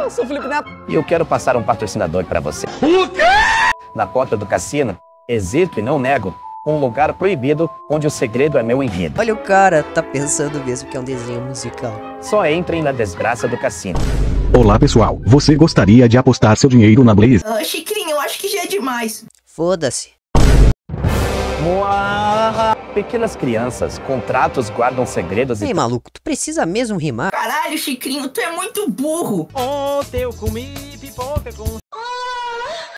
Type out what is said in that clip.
eu sou o Felipe Neto. E eu quero passar um patrocinador para você. O quê? Na porta do cassino, hesito e não nego, um lugar proibido onde o segredo é meu enredo. Olha o cara, tá pensando mesmo que é um desenho musical. Só entrem na desgraça do cassino. Olá pessoal, você gostaria de apostar seu dinheiro na Blaze? Ah, Chicrinho, eu acho que já é demais. Foda-se. Moá! Pequenas crianças, contratos guardam segredos Ei, e... maluco, tu precisa mesmo rimar? Caralho, Chicrinho, tu é muito burro. Ontem eu comi pipoca com